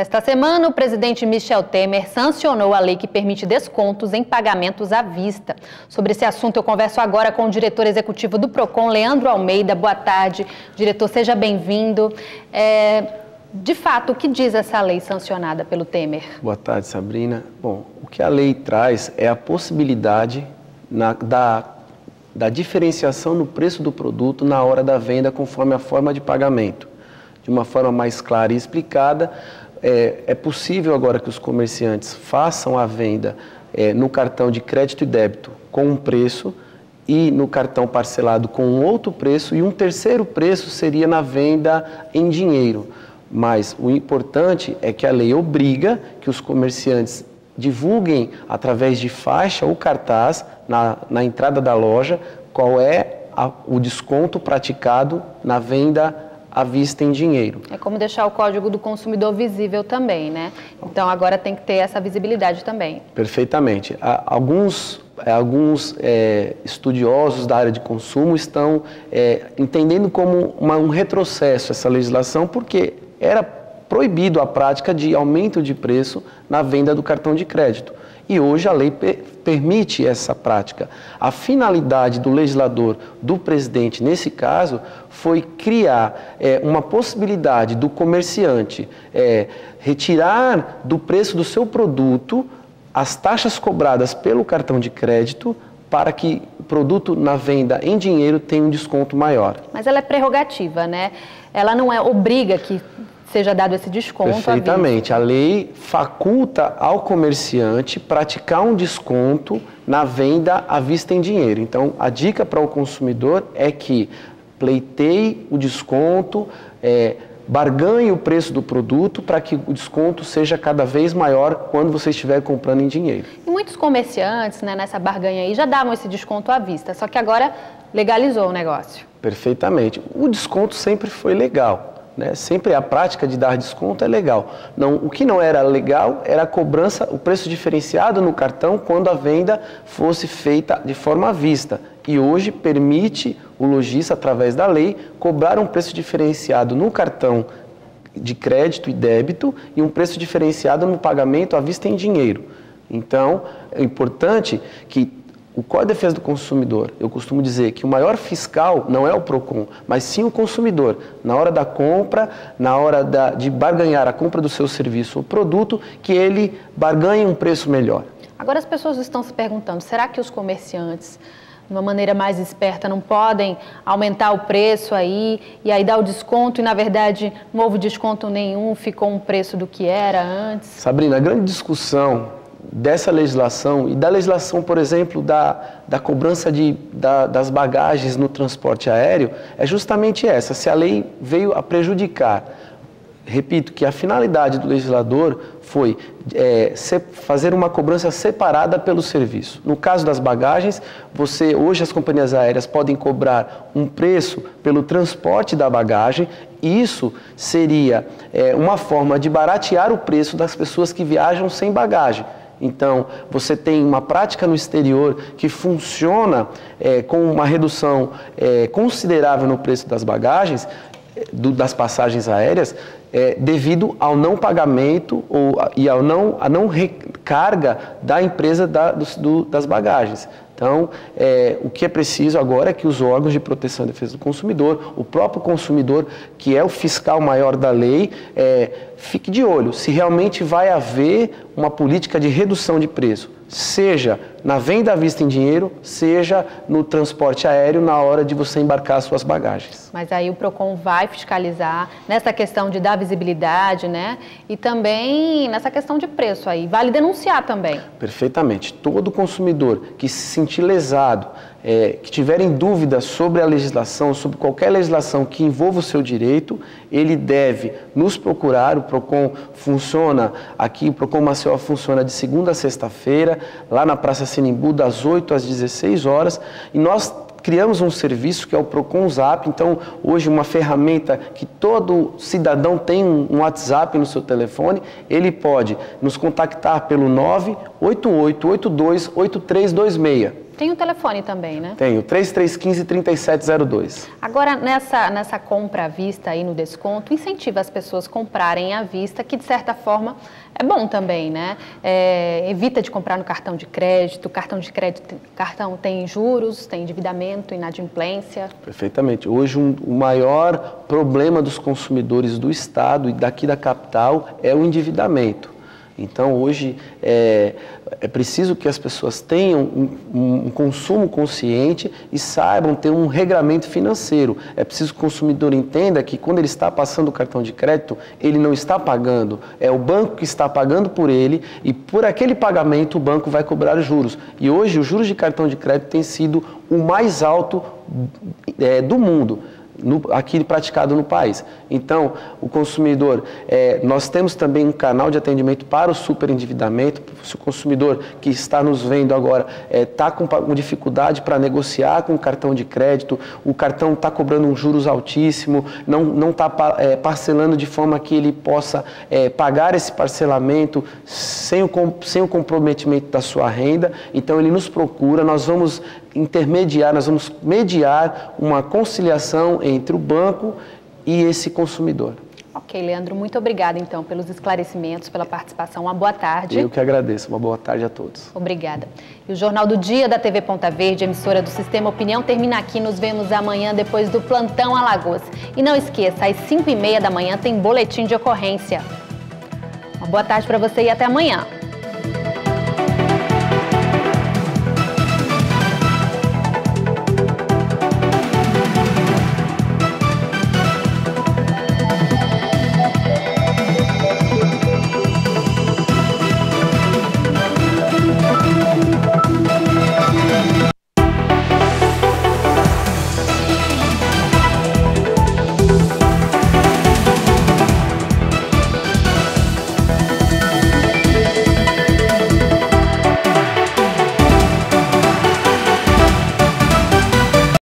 Esta semana, o presidente Michel Temer sancionou a lei que permite descontos em pagamentos à vista. Sobre esse assunto, eu converso agora com o diretor executivo do PROCON, Leandro Almeida. Boa tarde. Diretor, seja bem-vindo. É, de fato, o que diz essa lei sancionada pelo Temer? Boa tarde, Sabrina. Bom, o que a lei traz é a possibilidade na, da, da diferenciação no preço do produto na hora da venda, conforme a forma de pagamento. De uma forma mais clara e explicada, é, é possível agora que os comerciantes façam a venda é, no cartão de crédito e débito com um preço e no cartão parcelado com um outro preço e um terceiro preço seria na venda em dinheiro. Mas o importante é que a lei obriga que os comerciantes divulguem através de faixa ou cartaz na, na entrada da loja qual é a, o desconto praticado na venda à vista em dinheiro. É como deixar o código do consumidor visível também, né? Então agora tem que ter essa visibilidade também. Perfeitamente. Alguns, é, alguns é, estudiosos da área de consumo estão é, entendendo como uma, um retrocesso essa legislação, porque era proibido a prática de aumento de preço na venda do cartão de crédito e hoje a lei permite essa prática. A finalidade do legislador, do presidente, nesse caso, foi criar é, uma possibilidade do comerciante é, retirar do preço do seu produto as taxas cobradas pelo cartão de crédito para que o produto na venda em dinheiro tenha um desconto maior. Mas ela é prerrogativa, né? Ela não é obriga que seja dado esse desconto. Perfeitamente. A lei faculta ao comerciante praticar um desconto na venda à vista em dinheiro. Então, a dica para o consumidor é que pleiteie o desconto, é, barganhe o preço do produto para que o desconto seja cada vez maior quando você estiver comprando em dinheiro. E muitos comerciantes, né, nessa barganha aí, já davam esse desconto à vista, só que agora legalizou o negócio. Perfeitamente. O desconto sempre foi legal. Né? Sempre a prática de dar desconto é legal. Não, o que não era legal era a cobrança, o preço diferenciado no cartão quando a venda fosse feita de forma à vista. E hoje permite o lojista, através da lei, cobrar um preço diferenciado no cartão de crédito e débito e um preço diferenciado no pagamento à vista em dinheiro. Então, é importante que o Código de Defesa do Consumidor, eu costumo dizer que o maior fiscal não é o PROCON, mas sim o consumidor. Na hora da compra, na hora da, de barganhar a compra do seu serviço ou produto, que ele barganhe um preço melhor. Agora as pessoas estão se perguntando, será que os comerciantes, de uma maneira mais esperta, não podem aumentar o preço aí e aí dar o desconto e, na verdade, não houve desconto nenhum, ficou um preço do que era antes? Sabrina, a grande discussão dessa legislação e da legislação, por exemplo, da, da cobrança de, da, das bagagens no transporte aéreo é justamente essa: se a lei veio a prejudicar. Repito que a finalidade do legislador foi é, fazer uma cobrança separada pelo serviço. No caso das bagagens, você hoje as companhias aéreas podem cobrar um preço pelo transporte da bagagem. E isso seria é, uma forma de baratear o preço das pessoas que viajam sem bagagem. Então, você tem uma prática no exterior que funciona é, com uma redução é, considerável no preço das bagagens, do, das passagens aéreas, é, devido ao não pagamento ou, e ao não, a não recarga da empresa da, do, do, das bagagens. Então, é, o que é preciso agora é que os órgãos de proteção e defesa do consumidor, o próprio consumidor, que é o fiscal maior da lei, é, fique de olho se realmente vai haver uma política de redução de preço, seja na venda à vista em dinheiro, seja no transporte aéreo na hora de você embarcar suas bagagens. Mas aí o Procon vai fiscalizar nessa questão de dar visibilidade, né? E também nessa questão de preço aí, vale denunciar também. Perfeitamente. Todo consumidor que se sentir lesado, é, que tiverem dúvidas sobre a legislação, sobre qualquer legislação que envolva o seu direito, ele deve nos procurar. O PROCON funciona aqui, o PROCON Maceió funciona de segunda a sexta-feira, lá na Praça Sinimbu, das 8 às 16 horas, e nós criamos um serviço que é o Procon Zap. Então, hoje, uma ferramenta que todo cidadão tem um WhatsApp no seu telefone, ele pode nos contactar pelo 988828326. Tem o telefone também, né? Tenho, 3315-3702. Agora, nessa, nessa compra à vista aí no desconto, incentiva as pessoas a comprarem à vista, que de certa forma é bom também, né? É, evita de comprar no cartão de crédito, cartão de crédito, cartão tem juros, tem endividamento, inadimplência. Perfeitamente. Hoje um, o maior problema dos consumidores do Estado e daqui da capital é o endividamento. Então, hoje é, é preciso que as pessoas tenham um, um, consumo consciente e saibam ter um regramento financeiro. É preciso que o consumidor entenda que quando ele está passando o cartão de crédito, ele não está pagando, é o banco que está pagando por ele e por aquele pagamento o banco vai cobrar juros. E hoje, os juros de cartão de crédito têm sido o mais alto é, do mundo no, aqui praticado no país. Então, o consumidor, é, nós temos também um canal de atendimento para o superendividamento. Se o consumidor que está nos vendo agora está é, com, com dificuldade para negociar com o cartão de crédito, o cartão está cobrando um juros altíssimo, não está é, parcelando de forma que ele possa é, pagar esse parcelamento sem o, sem o comprometimento da sua renda, então ele nos procura, nós vamos intermediar, nós vamos mediar uma conciliação entre o banco e esse consumidor. Ok, Leandro, muito obrigada então pelos esclarecimentos, pela participação. Uma boa tarde. Eu que agradeço. Uma boa tarde a todos. Obrigada. E o Jornal do Dia da TV Ponta Verde, emissora do Sistema Opinião, termina aqui. Nos vemos amanhã depois do Plantão Alagoas. E não esqueça, às 5 e meia da manhã tem boletim de ocorrência. Uma boa tarde para você e até amanhã.